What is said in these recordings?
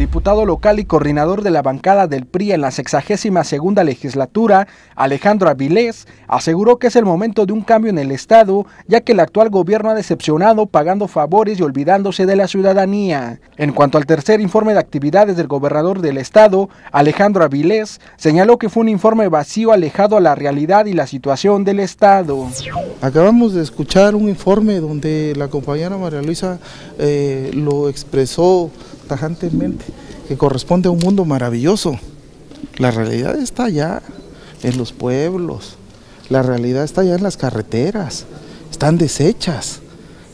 diputado local y coordinador de la bancada del PRI en la 62 segunda legislatura, Alejandro Avilés, aseguró que es el momento de un cambio en el Estado, ya que el actual gobierno ha decepcionado pagando favores y olvidándose de la ciudadanía. En cuanto al tercer informe de actividades del gobernador del Estado, Alejandro Avilés, señaló que fue un informe vacío alejado a la realidad y la situación del Estado. Acabamos de escuchar un informe donde la compañera María Luisa eh, lo expresó tajantemente, que corresponde a un mundo maravilloso. La realidad está allá, en los pueblos, la realidad está allá en las carreteras, están deshechas,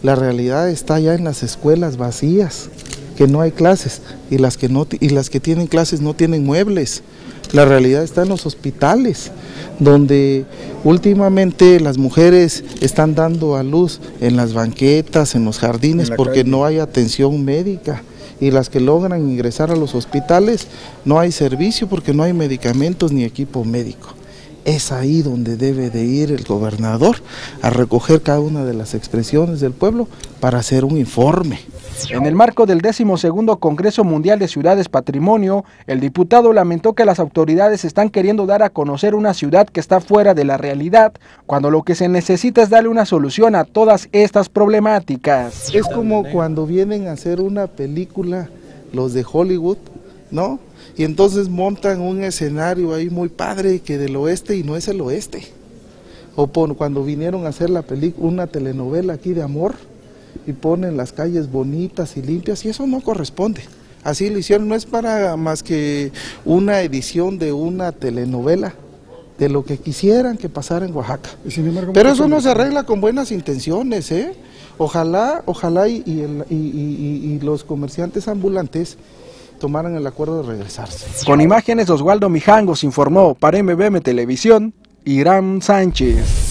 la realidad está allá en las escuelas vacías, que no hay clases, y las que, no, y las que tienen clases no tienen muebles. La realidad está en los hospitales, donde últimamente las mujeres están dando a luz en las banquetas, en los jardines, porque no hay atención médica y las que logran ingresar a los hospitales no hay servicio porque no hay medicamentos ni equipo médico. Es ahí donde debe de ir el gobernador a recoger cada una de las expresiones del pueblo para hacer un informe. En el marco del 12 Congreso Mundial de Ciudades Patrimonio, el diputado lamentó que las autoridades están queriendo dar a conocer una ciudad que está fuera de la realidad, cuando lo que se necesita es darle una solución a todas estas problemáticas. Es como cuando vienen a hacer una película los de Hollywood, ¿no? Y entonces montan un escenario ahí muy padre que del oeste y no es el oeste. O cuando vinieron a hacer la película, una telenovela aquí de amor, y ponen las calles bonitas y limpias y eso no corresponde. Así lo hicieron, no es para más que una edición de una telenovela de lo que quisieran que pasara en Oaxaca. Pero eso no se arregla con buenas intenciones, ¿eh? Ojalá, ojalá y, y los comerciantes ambulantes tomaran el acuerdo de regresarse. Con imágenes Oswaldo Mijangos informó para MBM Televisión, Irán Sánchez.